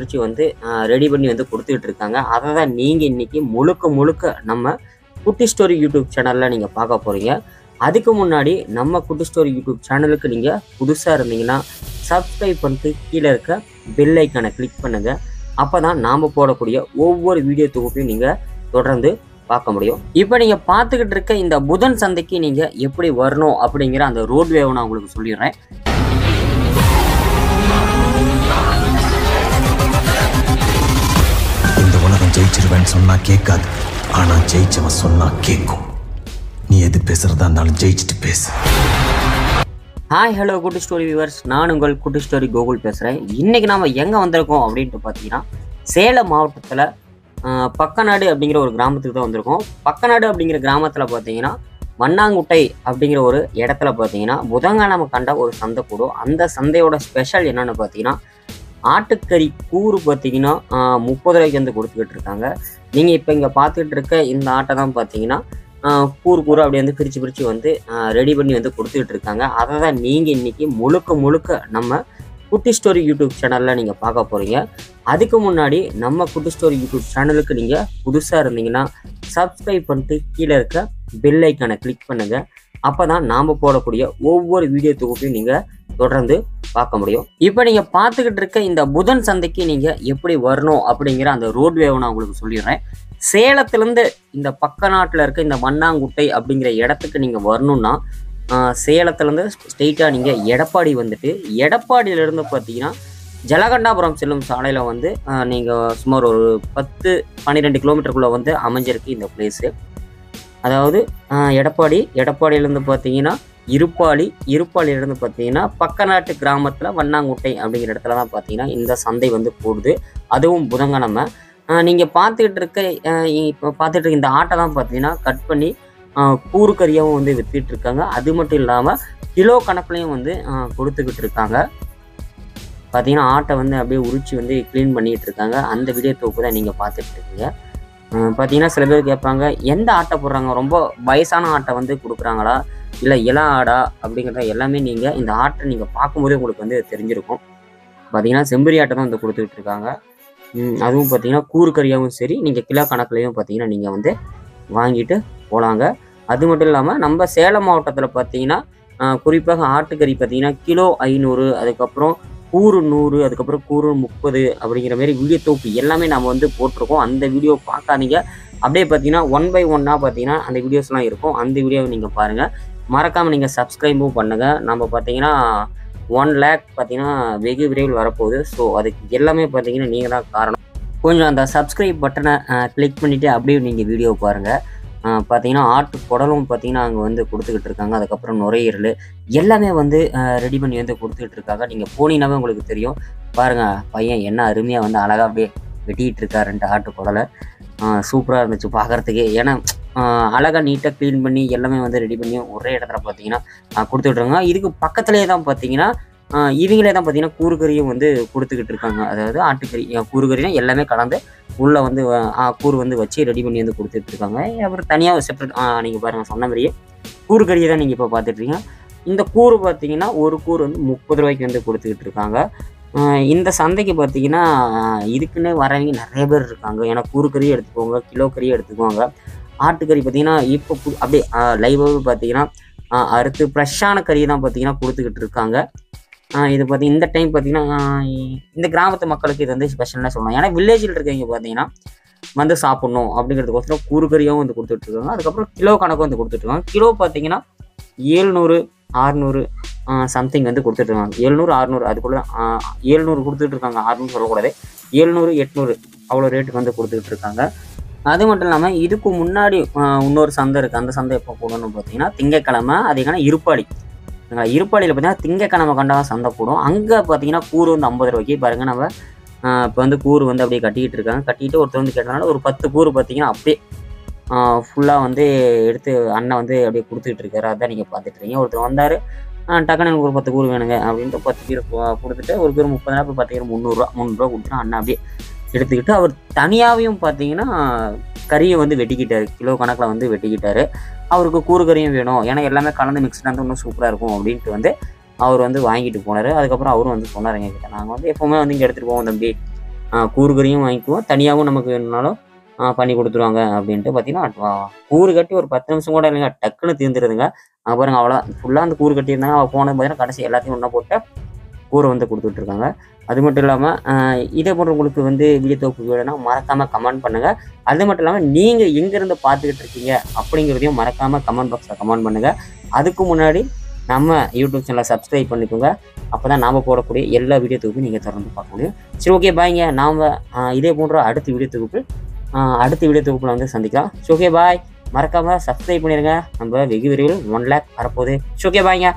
குறித்து வந்து ரெடி பண்ணி வந்து கொடுத்துக்கிட்டு இருக்காங்க. அதை தான் நீங்கள் இன்றைக்கி முழுக்க முழுக்க நம்ம குட்டி ஸ்டோரி யூடியூப் சேனலில் நீங்கள் பார்க்க போகிறீங்க அதுக்கு முன்னாடி நம்ம குட்டி ஸ்டோரி யூடியூப் சேனலுக்கு நீங்கள் புதுசாக இருந்தீங்கன்னா சப்ஸ்கிரைப் பண்ணிட்டு கீழே இருக்க பெல் ஐக்கானை கிளிக் பண்ணுங்கள் அப்போ தான் நாம் போடக்கூடிய ஒவ்வொரு வீடியோ தொகுப்பையும் நீங்கள் தொடர்ந்து பார்க்க முடியும். இப்போ நீங்கள் பார்த்துக்கிட்டு இருக்க இந்த புதன் சந்தைக்கு நீங்கள் எப்படி வரணும் அப்படிங்கிற அந்த ரோட் வேவை நான் உங்களுக்கு சொல்லிடுறேன். ஜெயிச்சிருவேன்னு சொன்னா கேட்காது. ஆனா ஜெயிச்சவன் சொன்னா கேட்கும். நீ எது பேசுறதா இருந்தாலும் ஜெயிச்சுட்டு பேசு. ஹாய் ஹலோ குட்டி ஸ்டோரி வியூவர்ஸ் நான் உங்கள் குட்டி ஸ்டோரி கோகுல் பேசுகிறேன் இன்றைக்கி நாம் எங்கே வந்திருக்கோம் அப்படின்ட்டு பார்த்தீங்கன்னா சேலம் மாவட்டத்தில் பக்கநாடு அப்படிங்கிற ஒரு கிராமத்துக்கு தான் வந்திருக்கோம். பக்கநாடு அப்படிங்கிற கிராமத்தில் பார்த்தீங்கன்னா வண்ணாங்குட்டை அப்படிங்கிற ஒரு இடத்துல பார்த்தீங்கன்னா புதன்கிழமை கண்ட ஒரு சந்தை கூடும் அந்த சந்தையோட ஸ்பெஷல் என்னன்னு பார்த்தீங்கன்னா ஆட்டுக்கறி கூறு பார்த்தீங்கன்னா முப்பது ரூபாய்க்கு வந்து கொடுத்துக்கிட்டு இருக்காங்க. நீங்கள் இப்போ இங்கே பார்த்துக்கிட்டு இருக்க இந்த ஆட்டை தான் பார்த்தீங்கன்னா கூறு கூறு அப்படி வந்து பிரித்து பிரித்து வந்து ரெடி பண்ணி வந்து கொடுத்துக்கிட்டு இருக்காங்க. அதை தான் நீங்கள் இன்றைக்கி முழுக்க முழுக்க நம்ம குட்டி ஸ்டோரி யூடியூப் சேனலில் நீங்கள் பார்க்க போகிறீங்க அதுக்கு முன்னாடி நம்ம குட்டி ஸ்டோரி யூடியூப் சேனலுக்கு நீங்கள் புதுசாக இருந்தீங்கன்னா சப்ஸ்கிரைப் பண்ணிட்டு கீழே இருக்க பெல் ஐக்கானை கிளிக் பண்ணுங்கள் அப்போ தான் நாம் போடக்கூடிய ஒவ்வொரு வீடியோ தொகுப்பையும் நீங்கள் தொடர்ந்து பார்க்க முடியும். இப்போ நீங்கள் பார்த்துக்கிட்டு இருக்க இந்த புதன் சந்தைக்கு நீங்கள் எப்படி வரணும் அப்படிங்கிற அந்த ரோட்வேவை நான் உங்களுக்கு சொல்லிடுறேன். சேலத்துலேருந்து இந்த பக்க நாட்டில் இருக்க இந்த மண்ணாங்குட்டை அப்படிங்கிற இடத்துக்கு நீங்கள் வரணும்னா சேலத்துலேருந்து ஸ்ட்ரெயிட்டாக நீங்கள் எடப்பாடி வந்துட்டு எடப்பாடியிலேருந்து பார்த்தீங்கன்னா ஜலகண்டாபுரம் செல்லும் சாலையில் வந்து நீங்கள் சுமார் ஒரு பத்து பன்னிரெண்டு கிலோமீட்டருக்குள்ளே வந்து அமைஞ்சிருக்கு இந்த பிளேஸு அதாவது எடப்பாடி எடப்பாடியிலேருந்து பார்த்தீங்கன்னா இருப்பாளி இருப்பாளியிலிருந்து பார்த்தீங்கன்னா பக்கநாட்டு கிராமத்தில் வண்ணாங்குட்டை அப்படிங்கிற இடத்துல தான் பார்த்தீங்கன்னா இந்த சந்தை வந்து போடுது அதுவும் புதன்கிழமை. நீங்கள் பார்த்துக்கிட்டு இருக்க இப்போ பார்த்துட்டு இருக்க இந்த ஆட்டை தான் பார்த்தீங்கன்னா கட் பண்ணி கூறுக்கறியாகவும் கூறு கறியாகவும் வந்து வித்துட்டு இருக்காங்க. அது மட்டும் இல்லாமல் கிலோ கணக்குலையும் வந்து கொடுத்துக்கிட்டு இருக்காங்க. பார்த்தீங்கன்னா ஆட்டை வந்து அப்படியே உரிச்சு வந்து க்ளீன் பண்ணிகிட்டு இருக்காங்க. அந்த வீடியோ தொகுப்பு தான் நீங்கள் பார்த்துட்டு இருக்கீங்க. பார்த்தீங்கன்னா சில பேர் கேட்பாங்க எந்த ஆட்டை போடுறாங்க? ரொம்ப வயசான ஆட்டை வந்து கொடுக்குறாங்களா? இல்லை இள ஆடா? அப்படிங்கிறத எல்லாமே நீங்கள் இந்த ஆட்டை நீங்கள் பார்க்கும்போதே உங்களுக்கு வந்து தெரிஞ்சிருக்கும். பார்த்தீங்கன்னா செம்பரி ஆட்டை தான் வந்து கொடுத்துக்கிட்டு இருக்காங்க. அதுவும் பார்த்தீங்கன்னா கூறு கறியாகவும் சரி நீங்கள் கிலோ கணக்குலையும் பார்த்தீங்கன்னா நீங்கள் வந்து வாங்கிட்டு போகலாங்க அது மட்டும் இல்லாமல் நம்ம சேலம் மாவட்டத்தில் பார்த்தீங்கன்னா குறிப்பாக ஆட்டுக்கறி பார்த்தீங்கன்னா கிலோ ஐநூறு அதுக்கப்புறம் கூறு நூறு அதுக்கப்புறம் கூறு முப்பது அப்படிங்கிற மாதிரி வீடியோ தொகுப்பு எல்லாமே நம்ம வந்து போட்டிருக்கோம். அந்த வீடியோ பார்க்காதீங்க. அப்படியே பார்த்தீங்கன்னா ஒன் பை ஒன்னாக பார்த்தீங்கன்னா அந்த வீடியோஸ்லாம் இருக்கும். அந்த வீடியோவை நீங்கள் பாருங்கள் மறக்காமல் நீங்கள் சப்ஸ்கிரைபும் பண்ணுங்கள் நம்ம பார்த்தீங்கன்னா ஒன் லேக் பார்த்தீங்கன்னா வெகு விரைவில் வரப்போகுது. ஸோ அதுக்கு எல்லாமே பார்த்தீங்கன்னா நீங்கள் தான் காரணம். கொஞ்சம் அந்த சப்ஸ்கிரைப் பட்டனை கிளிக் பண்ணிவிட்டு அப்படியே நீங்கள் வீடியோ பாருங்கள் பார்த்தீங்கன்னா ஆட்டு குடலும் பார்த்தீங்கன்னா அங்கே வந்து கொடுத்துக்கிட்டு இருக்காங்க. அதுக்கப்புறம் நுரையீரல் எல்லாமே வந்து ரெடி பண்ணி வந்து கொடுத்துக்கிட்டு இருக்காங்க. நீங்கள் போனீங்கன்னாவே உங்களுக்கு தெரியும். பாருங்கள் பையன் என்ன அருமையாக வந்து அழகாக அப்படியே வெட்டிக்கிட்டு இருக்காருன்ட்டு ஆட்டு குடலை. சூப்பராக இருந்துச்சு பார்க்குறதுக்கே ஏன்னா அழகாக நீட்டாக க்ளீன் பண்ணி எல்லாமே வந்து ரெடி பண்ணி ஒரே இடத்துல பார்த்தீங்கன்னா கொடுத்துட்ருக்காங்க இதுக்கு பக்கத்துலேயே தான் பார்த்தீங்கன்னா இவங்களே தான் பார்த்தீங்கன்னா கூறுகறியும் வந்து கொடுத்துக்கிட்டு இருக்காங்க. அதாவது ஆட்டுக்கறி கூறுகறினா எல்லாமே கலந்து உள்ளே வந்து கூறு வந்து வச்சு ரெடி பண்ணி வந்து கொடுத்துட்டு இருக்காங்க. அப்புறம் தனியாக செப்பரேட் நீங்கள் பாருங்கள் சொன்ன மாதிரியே கூறுகறியை தான் நீங்கள் இப்போ பார்த்துட்ருக்கீங்க இந்த கூறு பார்த்தீங்கன்னா ஒரு கூறு வந்து முப்பது ரூபாய்க்கு வந்து கொடுத்துக்கிட்டு இருக்காங்க. இந்த சந்தைக்கு பார்த்தீங்கன்னா இதுக்குன்னே வரவங்க நிறைய பேர் இருக்காங்க. ஏன்னா கூறுக்கறியும் எடுத்துக்கோங்க கிலோ கறியும் எடுத்துக்கோங்க ஆட்டுக்கறி பார்த்தீங்கன்னா இப்போ அப்படியே லைவாகவே பார்த்தீங்கன்னா அறுத்து ஃப்ரெஷ்ஷான கறியை தான் பார்த்தீங்கன்னா கொடுத்துக்கிட்டு இருக்காங்க. இது பார்த்திங்க இந்த டைம் பார்த்தீங்கன்னா இந்த கிராமத்து மக்களுக்கு இது வந்து ஸ்பெஷல்னு சொல்லலாம். ஏன்னா வில்லேஜில் இருக்கவங்க பார்த்தீங்கன்னா வந்து சாப்பிட்ணும் அப்படிங்கிறதுக்கோசரம் கூறுகறியாகவும் வந்து கொடுத்துட்ருக்காங்க அதுக்கப்புறம் கிலோ கணக்கும் வந்து கொடுத்துட்ருக்காங்க கிலோ பார்த்தீங்கன்னா ஏழ்நூறு ஆறுநூறு சம்திங் வந்து கொடுத்துட்ருக்காங்க எழுநூறு அறுநூறு அதுக்குள்ளே ஏழ்நூறு கொடுத்துட்ருக்காங்க அறுநூறு சொல்லக்கூடாது. ஏழ்நூறு எட்நூறு அவ்வளோ ரேட்டுக்கு வந்து கொடுத்துட்ருக்காங்க இருக்காங்க. அது மட்டும் இல்லாமல் இதுக்கு முன்னாடி இன்னொரு சந்தை இருக்குது அந்த சந்தை எப்போ போடணும்னு பார்த்தீங்கன்னா திங்கக்கிழமை அதிகமான இருப்பாடி. இருப்பாடியில் பார்த்தீங்கன்னா திங்கக்கிழமை கண்டா சந்தை போடும். அங்கே பார்த்தீங்கன்னா கூறு வந்து ஐம்பது ரூபாய்க்கு. பாருங்க நம்ம இப்போ வந்து கூறு வந்து அப்படியே கட்டிக்கிட்டு இருக்காங்க. கட்டிட்டு ஒருத்தர் வந்து கேட்டனால ஒரு பத்து கூறு பார்த்தீங்கன்னா அப்படியே ஃபுல்லாக வந்து எடுத்து அண்ணன் வந்து அப்படியே கொடுத்துக்கிட்டு இருக்காரு. அதான் நீங்கள் பார்த்துட்டு இருக்கீங்க. ஒருத்தர் வந்தார் டக்குன்னு எனக்கு ஒரு பத்து கூறு வேணுங்க அப்படின்ட்டு பத்து கீரை கொடுத்துட்டு ஒரு பேர் முப்பது நாள் பத்து பேர் முந்நூறுரூவா முந்நூறுரூவா கொடுத்துட்டு அண்ணன் அப்படியே எடுத்துக்கிட்டு அவர் தனியாகவும் பார்த்தீங்கன்னா கறியை வந்து வெட்டிக்கிட்டாரு. கிலோ கணக்கில் வந்து வெட்டிக்கிட்டாரு. அவருக்கு கூறு கறியும் வேணும். ஏன்னா எல்லாமே கலந்து மிக்ஸ்டாக இருந்தால் இன்னும் சூப்பராக இருக்கும் அப்படின்ட்டு வந்து அவர் வந்து வாங்கிட்டு போனார். அதுக்கப்புறம் அவரும் வந்து சொன்னார் எங்ககிட்ட நாங்கள் வந்து எப்போவுமே வந்து இங்கே எடுத்துகிட்டு போவோம் தம்பி. கூறுகறியும் வாங்கிக்குவோம். தனியாகவும் நமக்கு வேணும்னாலும் பண்ணி கொடுத்துருவாங்க அப்படின்ட்டு பார்த்தீங்கன்னா கூறு கட்டி ஒரு பத்து நிமிஷம் கூட இல்லைங்க. டக்குன்னு தீர்ந்துருதுங்க அப்புறம் பாருங்க அவ்வளோ ஃபுல்லாக அந்த கூறு கட்டியிருந்தாங்க. அவள் போனது பார்த்தீங்கன்னா கடைசி எல்லாத்தையும் ஒன்றா போட்டு கூரை வந்து கொடுத்துட்ருக்காங்க. அது மட்டும் இல்லாமல் இதே போன்ற உங்களுக்கு வந்து வீடியோ தொகுப்பு வேணும்னா மறக்காமல் கமெண்ட் பண்ணுங்கள் அது மட்டும் இல்லாமல் நீங்கள் எங்கேருந்து பார்த்துக்கிட்டு இருக்கீங்க அப்படிங்கிறதையும் மறக்காமல் கமெண்ட் பாக்ஸில் கமெண்ட் பண்ணுங்கள் அதுக்கு முன்னாடி நம்ம யூடியூப் சேனலை சப்ஸ்கிரைப் பண்ணிக்கோங்க. அப்போ தான் நாம் போடக்கூடிய எல்லா வீடியோ தொகுப்பையும் நீங்கள் தொடர்ந்து பார்க்க முடியும். சரி ஓகே பாய்ங்க நாம் இதே போன்ற அடுத்த வீடியோ தொகுப்பு அடுத்த வீடியோ தொகுப்பில் வந்து சந்திக்கலாம். ஓகே பாய் மறக்காமல் சப்ஸ்கிரைப் பண்ணிடுங்க நம்ம வெகு விரைவில் ஒன் லேக் வரப்போகுது. ஓகே பாய்ங்க